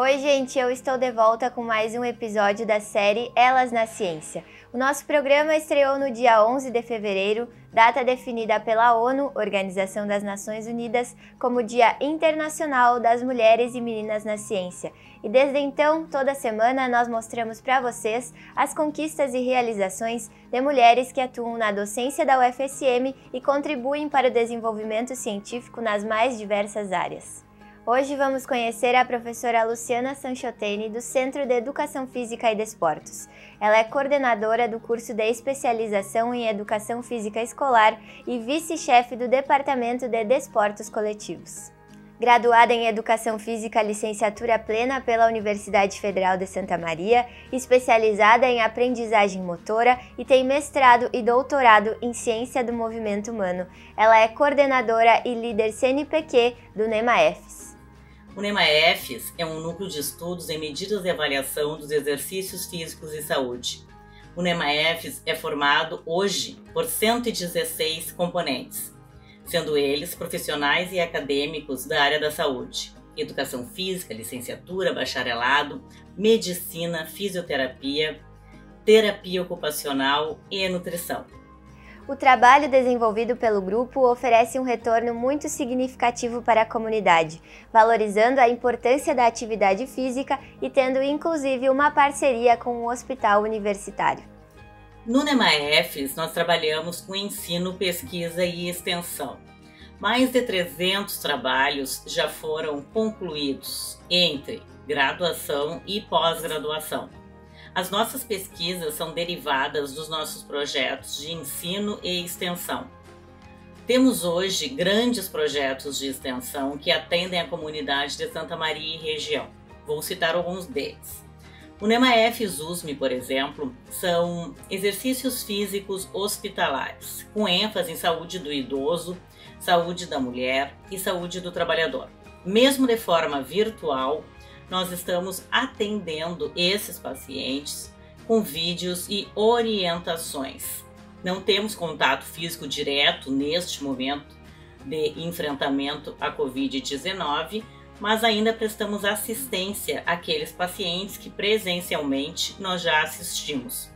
Oi, gente, eu estou de volta com mais um episódio da série Elas na Ciência. O nosso programa estreou no dia 11 de fevereiro, data definida pela ONU, Organização das Nações Unidas, como Dia Internacional das Mulheres e Meninas na Ciência. E desde então, toda semana nós mostramos para vocês as conquistas e realizações de mulheres que atuam na docência da UFSM e contribuem para o desenvolvimento científico nas mais diversas áreas. Hoje vamos conhecer a professora Luciana Sanchotene, do Centro de Educação Física e Desportos. Ela é coordenadora do curso de especialização em Educação Física Escolar e vice-chefe do Departamento de Desportos Coletivos. Graduada em Educação Física, licenciatura plena pela Universidade Federal de Santa Maria, especializada em aprendizagem motora e tem mestrado e doutorado em Ciência do Movimento Humano. Ela é coordenadora e líder CNPq do NEMAEFS. O NEMA-EFES é um núcleo de estudos em medidas de avaliação dos exercícios físicos e saúde. O NEMA-EFES é formado hoje por 116 componentes, sendo eles profissionais e acadêmicos da área da saúde, educação física, licenciatura, bacharelado, medicina, fisioterapia, terapia ocupacional e nutrição. O trabalho desenvolvido pelo grupo oferece um retorno muito significativo para a comunidade, valorizando a importância da atividade física e tendo inclusive uma parceria com o hospital universitário. No NEMAEFES, nós trabalhamos com ensino, pesquisa e extensão. Mais de 300 trabalhos já foram concluídos entre graduação e pós-graduação. As nossas pesquisas são derivadas dos nossos projetos de ensino e extensão. Temos hoje grandes projetos de extensão que atendem a comunidade de Santa Maria e região. Vou citar alguns deles. O NEMAF USME, por exemplo, são exercícios físicos hospitalares, com ênfase em saúde do idoso, saúde da mulher e saúde do trabalhador. Mesmo de forma virtual, nós estamos atendendo esses pacientes com vídeos e orientações. Não temos contato físico direto neste momento de enfrentamento à Covid-19, mas ainda prestamos assistência àqueles pacientes que presencialmente nós já assistimos.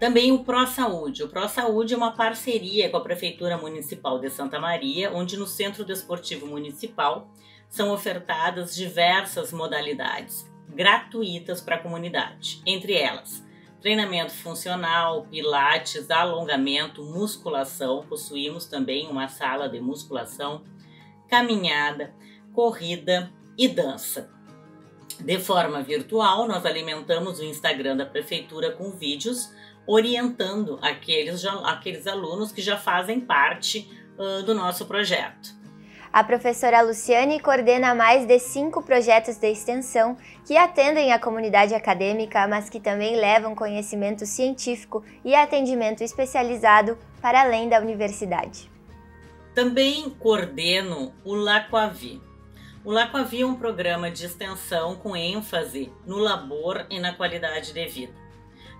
Também o ProSaúde. O ProSaúde é uma parceria com a Prefeitura Municipal de Santa Maria, onde no Centro Desportivo Municipal são ofertadas diversas modalidades gratuitas para a comunidade, entre elas treinamento funcional, pilates, alongamento, musculação, possuímos também uma sala de musculação, caminhada, corrida e dança. De forma virtual, nós alimentamos o Instagram da prefeitura com vídeos orientando aqueles, aqueles alunos que já fazem parte uh, do nosso projeto. A professora Luciane coordena mais de cinco projetos de extensão que atendem a comunidade acadêmica, mas que também levam conhecimento científico e atendimento especializado para além da universidade. Também coordeno o Lacoavi. O Lacoavi é um programa de extensão com ênfase no labor e na qualidade de vida.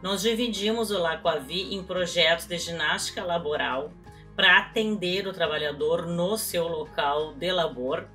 Nós dividimos o Lacoavi em projetos de ginástica laboral, para atender o trabalhador no seu local de labor,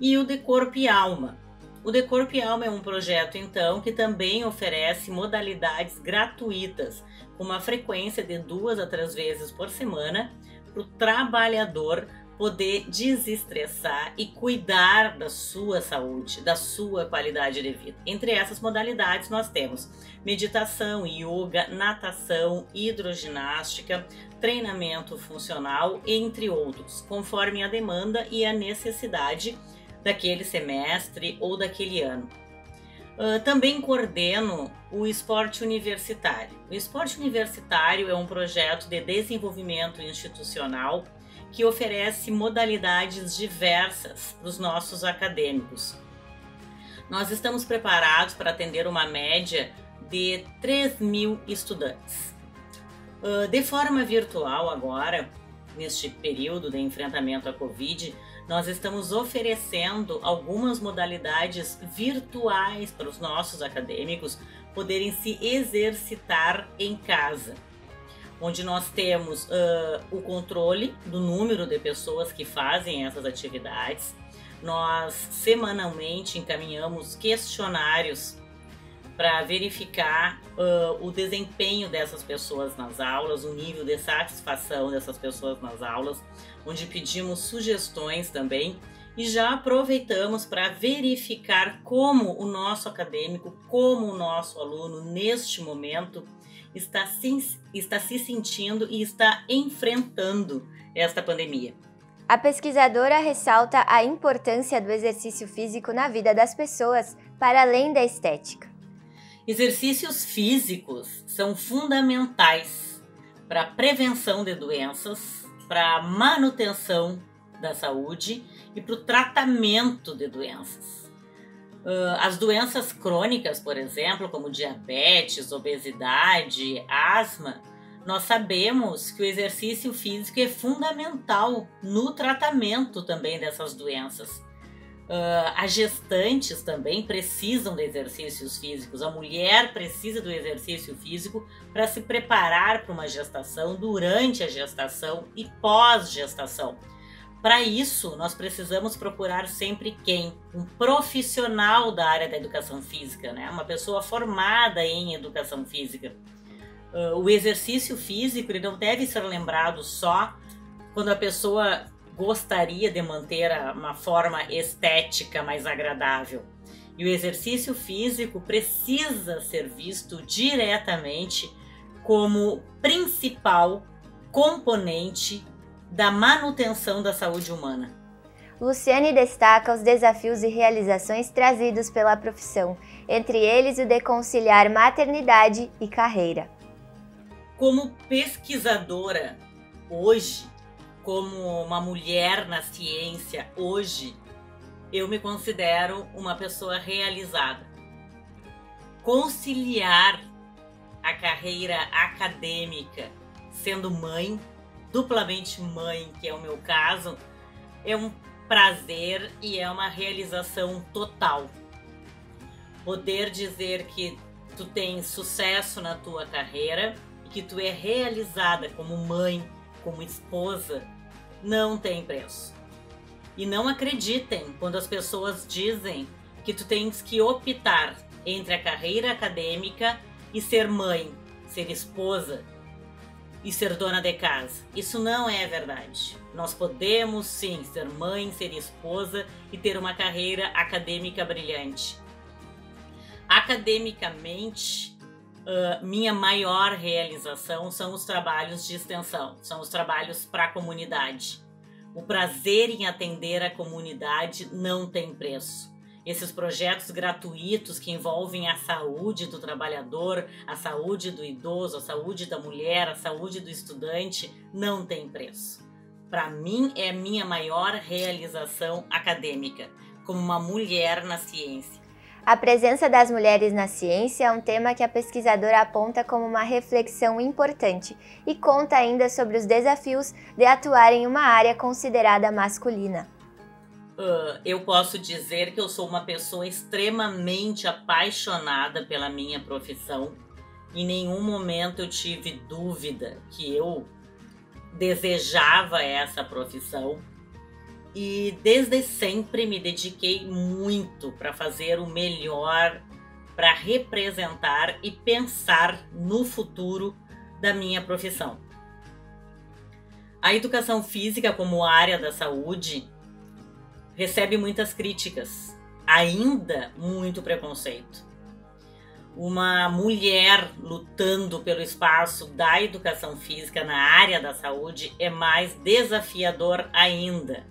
e o de corpo e alma. O de corpo e alma é um projeto então que também oferece modalidades gratuitas, com uma frequência de duas a três vezes por semana, para o trabalhador poder desestressar e cuidar da sua saúde, da sua qualidade de vida. Entre essas modalidades nós temos meditação, yoga, natação, hidroginástica, treinamento funcional, entre outros, conforme a demanda e a necessidade daquele semestre ou daquele ano. Uh, também coordeno o esporte universitário. O esporte universitário é um projeto de desenvolvimento institucional que oferece modalidades diversas para os nossos acadêmicos. Nós estamos preparados para atender uma média de 3 mil estudantes. Uh, de forma virtual, agora, neste período de enfrentamento à Covid, nós estamos oferecendo algumas modalidades virtuais para os nossos acadêmicos poderem se exercitar em casa onde nós temos uh, o controle do número de pessoas que fazem essas atividades. nós semanalmente encaminhamos questionários para verificar uh, o desempenho dessas pessoas nas aulas, o nível de satisfação dessas pessoas nas aulas, onde pedimos sugestões também e já aproveitamos para verificar como o nosso acadêmico, como o nosso aluno neste momento está se, está se sentindo e está enfrentando esta pandemia. A pesquisadora ressalta a importância do exercício físico na vida das pessoas, para além da estética. Exercícios físicos são fundamentais para a prevenção de doenças, para a manutenção da saúde e para o tratamento de doenças. Uh, as doenças crônicas, por exemplo, como diabetes, obesidade, asma, nós sabemos que o exercício físico é fundamental no tratamento também dessas doenças. Uh, as gestantes também precisam de exercícios físicos. A mulher precisa do exercício físico para se preparar para uma gestação, durante a gestação e pós-gestação. Para isso, nós precisamos procurar sempre quem? Um profissional da área da educação física, né? uma pessoa formada em educação física. Uh, o exercício físico ele não deve ser lembrado só quando a pessoa gostaria de manter uma forma estética mais agradável. E o exercício físico precisa ser visto diretamente como principal componente da manutenção da saúde humana. Luciane destaca os desafios e realizações trazidos pela profissão, entre eles o de conciliar maternidade e carreira. Como pesquisadora, hoje, como uma mulher na ciência, hoje, eu me considero uma pessoa realizada. Conciliar a carreira acadêmica, sendo mãe, duplamente mãe, que é o meu caso, é um prazer e é uma realização total. Poder dizer que tu tens sucesso na tua carreira e que tu é realizada como mãe, como esposa, não tem preço. E não acreditem quando as pessoas dizem que tu tens que optar entre a carreira acadêmica e ser mãe, ser esposa, e ser dona de casa. Isso não é verdade. Nós podemos sim ser mãe, ser esposa e ter uma carreira acadêmica brilhante. Academicamente, uh, minha maior realização são os trabalhos de extensão, são os trabalhos para a comunidade. O prazer em atender a comunidade não tem preço esses projetos gratuitos que envolvem a saúde do trabalhador, a saúde do idoso, a saúde da mulher, a saúde do estudante, não tem preço. Para mim, é a minha maior realização acadêmica, como uma mulher na ciência. A presença das mulheres na ciência é um tema que a pesquisadora aponta como uma reflexão importante e conta ainda sobre os desafios de atuar em uma área considerada masculina. Uh, eu posso dizer que eu sou uma pessoa extremamente apaixonada pela minha profissão. Em nenhum momento eu tive dúvida que eu desejava essa profissão. E desde sempre me dediquei muito para fazer o melhor, para representar e pensar no futuro da minha profissão. A educação física, como área da saúde, recebe muitas críticas, ainda muito preconceito. Uma mulher lutando pelo espaço da educação física na área da saúde é mais desafiador ainda,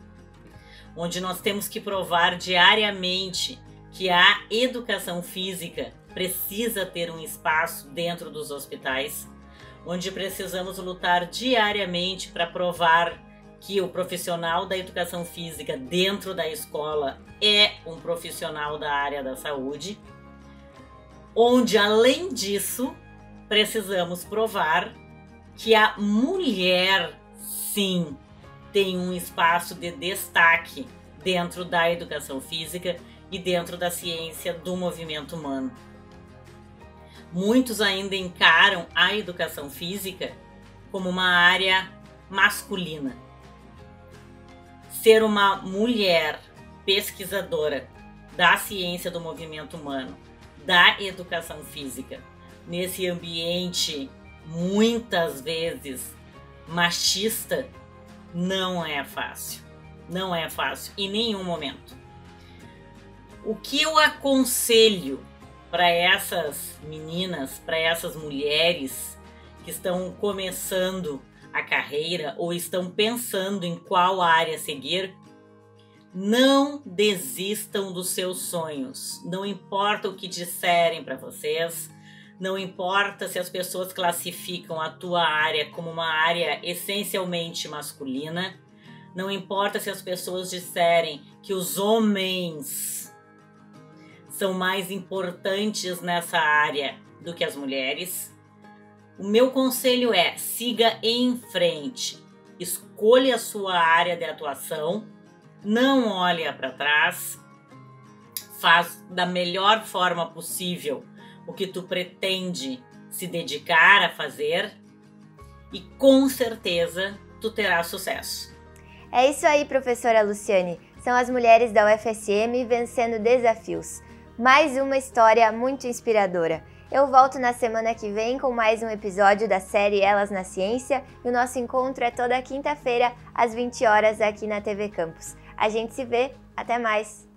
onde nós temos que provar diariamente que a educação física precisa ter um espaço dentro dos hospitais, onde precisamos lutar diariamente para provar que o profissional da educação física dentro da escola é um profissional da área da saúde, onde além disso precisamos provar que a mulher sim tem um espaço de destaque dentro da educação física e dentro da ciência do movimento humano. Muitos ainda encaram a educação física como uma área masculina ser uma mulher pesquisadora da ciência do movimento humano, da educação física, nesse ambiente muitas vezes machista, não é fácil. Não é fácil em nenhum momento. O que eu aconselho para essas meninas, para essas mulheres que estão começando a carreira ou estão pensando em qual área seguir, não desistam dos seus sonhos. Não importa o que disserem para vocês, não importa se as pessoas classificam a tua área como uma área essencialmente masculina, não importa se as pessoas disserem que os homens são mais importantes nessa área do que as mulheres. O meu conselho é: siga em frente, escolha a sua área de atuação, não olhe para trás, faz da melhor forma possível o que tu pretende se dedicar a fazer e com certeza tu terás sucesso. É isso aí, professora Luciane. São as mulheres da UFSM vencendo desafios. Mais uma história muito inspiradora. Eu volto na semana que vem com mais um episódio da série Elas na Ciência e o nosso encontro é toda quinta-feira às 20 horas aqui na TV Campus. A gente se vê, até mais!